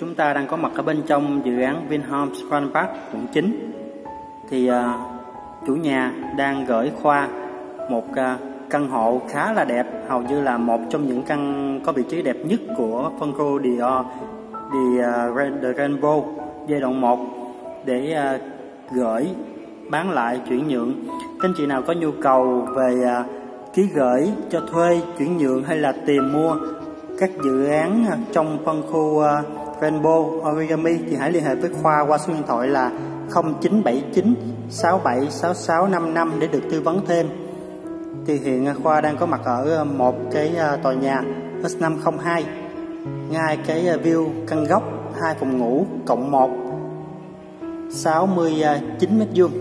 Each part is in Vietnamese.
chúng ta đang có mặt ở bên trong dự án Vinhomes Grand Park quận 9 thì uh, chủ nhà đang gửi Khoa một uh, căn hộ khá là đẹp hầu như là một trong những căn có vị trí đẹp nhất của phân khu Dior The, uh, The Rainbow giai đoạn 1 để uh, gửi bán lại chuyển nhượng. Các anh chị nào có nhu cầu về uh, ký gửi cho thuê chuyển nhượng hay là tìm mua các dự án trong phân khu Rainbow Origami thì hãy liên hệ với Khoa qua số điện thoại là 0979 676655 để được tư vấn thêm. Thì hiện à, Khoa đang có mặt ở à, một cái à, tòa nhà S502 ngay cái view căn góc hai phòng ngủ cộng 1 69 mét vuông.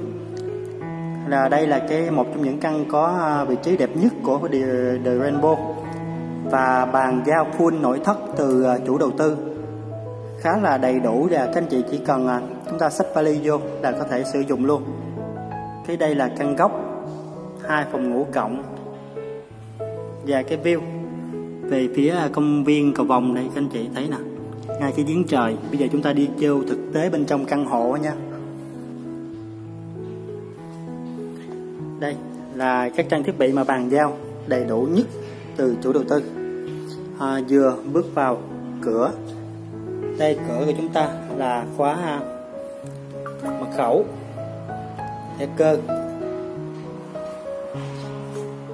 Là đây là cái một trong những căn có vị trí đẹp nhất của The, The Rainbow. Và bàn giao full nội thất từ chủ đầu tư khá là đầy đủ và các anh chị chỉ cần à, chúng ta xách vali vô là có thể sử dụng luôn. Cái đây là căn góc hai phòng ngủ cộng và cái view. Về phía à, công viên cầu vòng đây các anh chị thấy nè ngay cái giếng trời. Bây giờ chúng ta đi vô thực tế bên trong căn hộ nha. Đây là các trang thiết bị mà bàn giao đầy đủ nhất từ chủ đầu tư. À, vừa bước vào cửa đây, cửa của chúng ta là khóa à, mật khẩu. Cơ.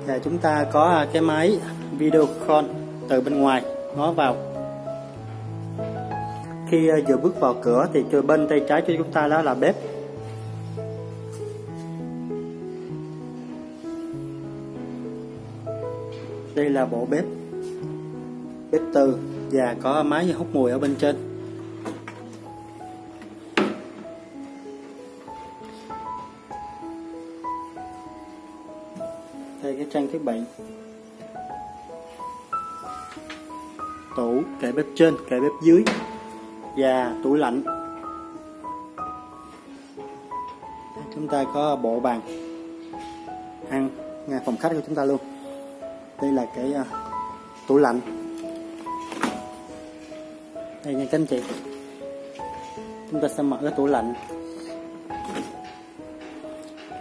Và chúng ta có à, cái máy video call từ bên ngoài ngó vào. Khi à, vừa bước vào cửa thì từ bên tay trái cho chúng ta đó là bếp. Đây là bộ bếp. Bếp từ và có máy hút mùi ở bên trên. Đây cái trang thiết bị. Tủ kệ bếp trên kệ bếp dưới. Và tủ lạnh. Chúng ta có bộ bàn. Ăn ngay phòng khách của chúng ta luôn. Đây là cái uh, tủ lạnh đây nha các anh chị. Chúng ta sẽ mở cái tủ lạnh.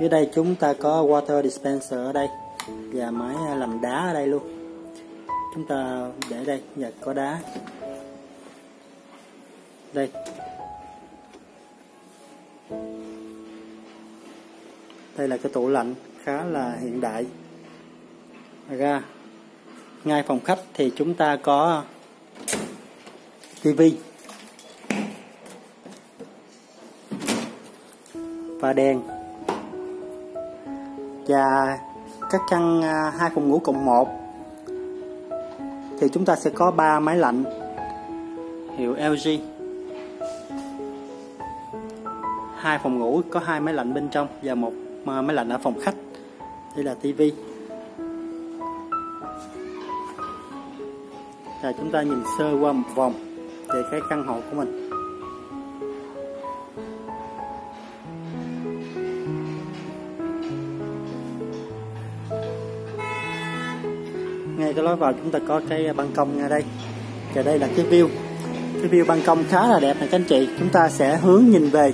Phía đây chúng ta có water dispenser ở đây và máy làm đá ở đây luôn. Chúng ta để đây và có đá. Đây. Đây là cái tủ lạnh khá là hiện đại. Ra, ngay phòng khách thì chúng ta có TV và đèn. Và các căn à, hai phòng ngủ cộng một. Thì chúng ta sẽ có ba máy lạnh. Hiệu LG hai phòng ngủ có hai máy lạnh bên trong và một à, máy lạnh ở phòng khách. Đây là tivi và chúng ta nhìn sơ qua một vòng về cái căn hộ của mình. Ngay cái lối vào chúng ta có cái ban công ngay đây. Và đây là cái view. Cái view ban công khá là đẹp này các anh chị. Chúng ta sẽ hướng nhìn về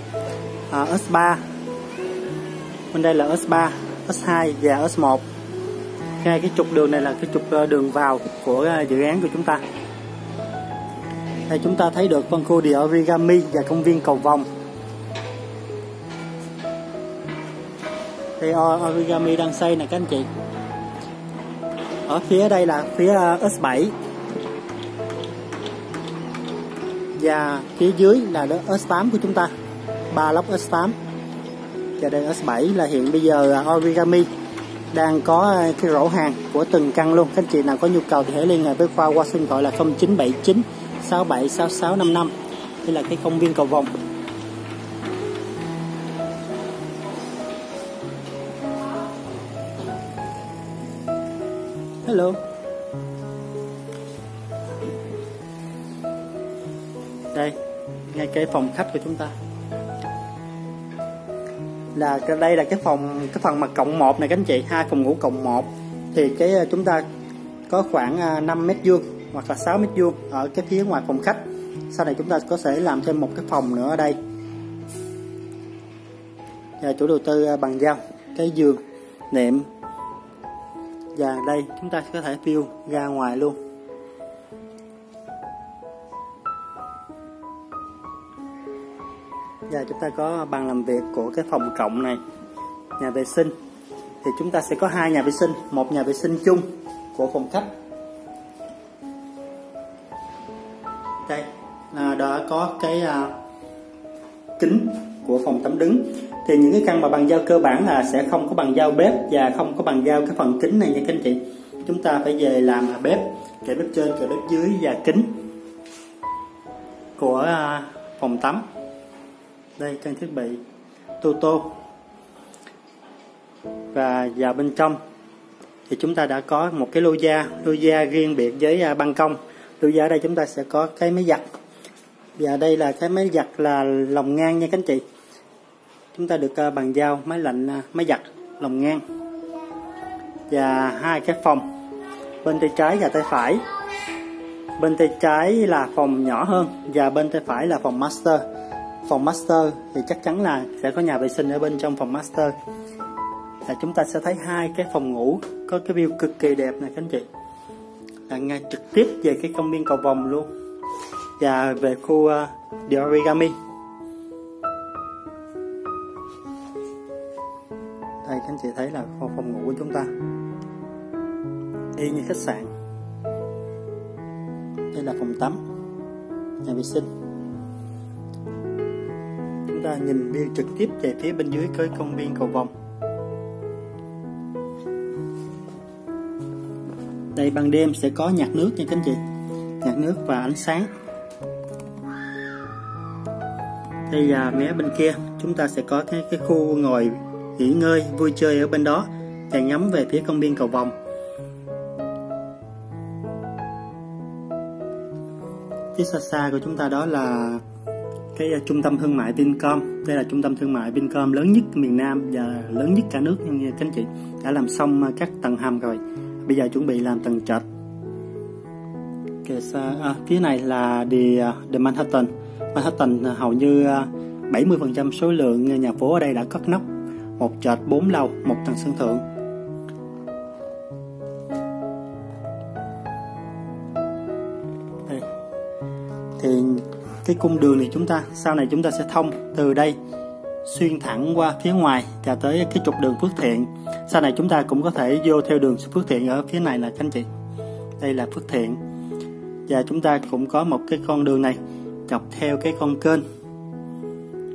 à, uh, S3 bên đây là S3 S2 và S1 ngay cái trục đường này là cái trục ờ, đường vào của ờ, dự án của chúng ta đây chúng ta thấy được phân khu địa origami và công viên cầu vòng thì origami đang xây này các anh chị. Ở phía đây là phía ờ, S7 và phía dưới là S8 của chúng ta, ba lốc S8 và đây S7 là hiện bây giờ ờ, origami đang có ờ, cái rổ hàng của từng căn luôn. Các anh chị nào có nhu cầu thì hãy liên hệ với khoa qua số điện thoại là 0979 676655 đây là cái công viên cầu vòng hello. Đây, ngay cái phòng khách của chúng ta. Là đây là cái phòng cái phần mặt cộng 1 này các anh chị, hai phòng ngủ cộng 1 thì cái à, chúng ta có khoảng à, 5 mét vuông hoặc là 6 mét vuông ở cái phía ngoài phòng khách. Sau này chúng ta có thể làm thêm một cái phòng nữa ở đây. Và chủ đầu tư à, bằng giao cái giường, nệm. Và đây, chúng ta có thể view ra ngoài luôn. Và chúng ta có bàn làm việc của cái phòng cộng này, nhà vệ sinh. Thì chúng ta sẽ có hai nhà vệ sinh, một nhà vệ sinh chung của phòng khách. Đó đã có cái uh, kính của phòng tắm đứng. Thì những cái căn mà bằng dao cơ bản là sẽ không có bằng dao bếp và không có bằng dao cái phần kính này nha các anh chị. Chúng ta phải về làm à, bếp kệ bếp trên kệ bếp dưới và kính của uh, phòng tắm. Đây trang thiết bị tô tô và vào bên trong thì chúng ta đã có một cái lô gia lô gia riêng biệt với uh, ban công. Lô gia ở đây chúng ta sẽ có cái máy giặt và đây là cái máy giặt là lồng ngang nha các anh chị. Chúng ta được ờ, bàn giao máy lạnh à, máy giặt lồng ngang. Và hai cái phòng, bên tay trái và tay phải. Bên tay trái là phòng nhỏ hơn và bên tay phải là phòng master. Phòng master thì chắc chắn là sẽ có nhà vệ sinh ở bên trong phòng master. Là chúng ta sẽ thấy hai cái phòng ngủ có cái view cực kỳ đẹp này các anh chị. Là ngay trực tiếp về cái công viên cầu vồng luôn và về khu uh, The Origami. Đây các anh chị thấy là phòng, phòng ngủ của chúng ta y như khách sạn. Đây là phòng tắm nhà vệ sinh. Chúng ta nhìn view trực tiếp về phía bên dưới cái công viên cầu vồng. Đây ban đêm sẽ có nhạc nước nha các anh chị. Nhạc nước và ánh sáng. Đây là mé bên kia chúng ta sẽ có cái, cái khu ngồi nghỉ ngơi vui chơi ở bên đó và ngắm về phía công viên cầu vồng. Phía xa xa của chúng ta đó là cái uh, trung tâm thương mại Vincom. Đây là trung tâm thương mại Vincom lớn nhất miền Nam và lớn nhất cả nước nha các anh chị đã làm xong uh, các tầng hầm rồi. Bây giờ chuẩn bị làm tầng trệt. Kìa xa, à, phía này là The, uh, The Manhattan. Manhattan à, hầu như à, 70% số lượng nhà phố ở đây đã cất nóc một trệt 4 lầu, một tầng sân thượng. Đây. Thì cái cung đường này chúng ta sau này chúng ta sẽ thông từ đây xuyên thẳng qua phía ngoài và tới cái trục đường Phước Thiện. Sau này chúng ta cũng có thể vô theo đường Phước Thiện ở phía này là các anh chị. Đây là Phước Thiện. Và chúng ta cũng có một cái con đường này dọc theo cái con kênh.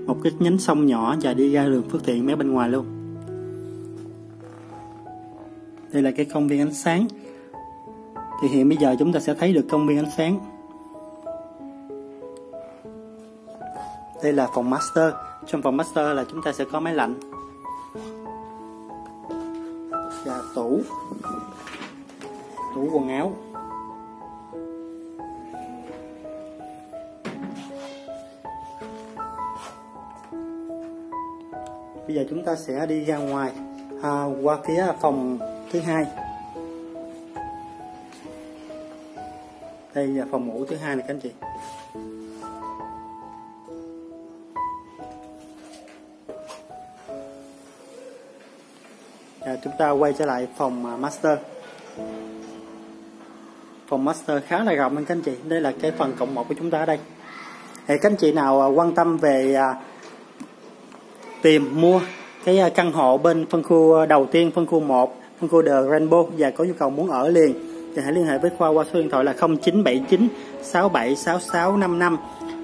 Một cái nhánh sông nhỏ và đi ra đường Phước Thiện mé bên ngoài luôn. Đây là cái công viên ánh sáng. Thì hiện bây giờ chúng ta sẽ thấy được công viên ánh sáng. Đây là phòng master. Trong phòng master là chúng ta sẽ có máy lạnh. Và tủ. Tủ quần áo. Bây giờ chúng ta sẽ đi ra ngoài. À, qua phía phòng thứ hai. Đây là phòng ngủ thứ hai này các anh chị. À, chúng ta quay trở lại phòng à, master. Phòng master khá là rộng anh các anh chị. Đây là cái phần cộng một của chúng ta ở đây. Thì các anh chị nào à, quan tâm về à, tìm mua. Cái à, căn hộ bên phân khu à, đầu tiên phân khu 1 phân khu The Rainbow và có nhu cầu muốn ở liền thì hãy liên hệ với Khoa qua số điện thoại là 0979 676655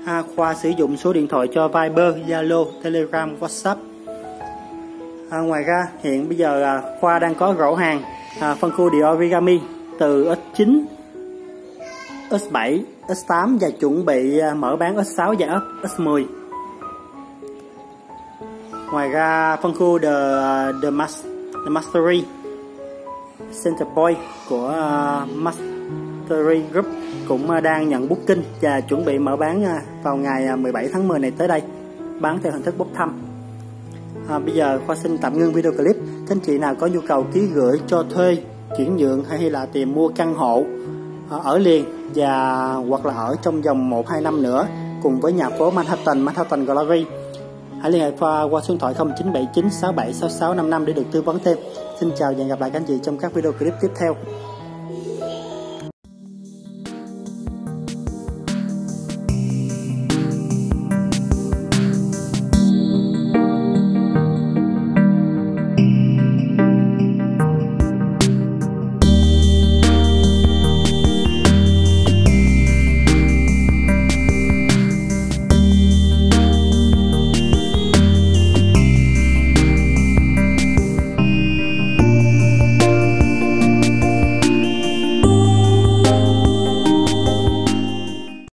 à, Khoa sử dụng số điện thoại cho Viber, Zalo, Telegram, WhatsApp. À, ngoài ra hiện bây giờ à, Khoa đang có rổ hàng à, phân khu The Origami từ x9 x7 x8 và chuẩn bị à, mở bán x6 và x10 ngoài ra phân khu The, the, Mas, the Mastery Center Point của uh, Mastery Group cũng uh, đang nhận booking và chuẩn bị mở bán uh, vào ngày 17 tháng 10 này tới đây bán theo hình thức bốc thăm à, bây giờ khoa xin tạm ngưng video clip các anh chị nào có nhu cầu ký gửi cho thuê chuyển nhượng hay là tìm mua căn hộ ở liền và hoặc là ở trong vòng 1-2 năm nữa cùng với nhà phố Manhattan, Manhattan Gallery. Hãy liên hệ qua, qua số điện thoại 0979 676655 để được tư vấn thêm. Xin chào và hẹn gặp lại các anh chị trong các video clip tiếp theo.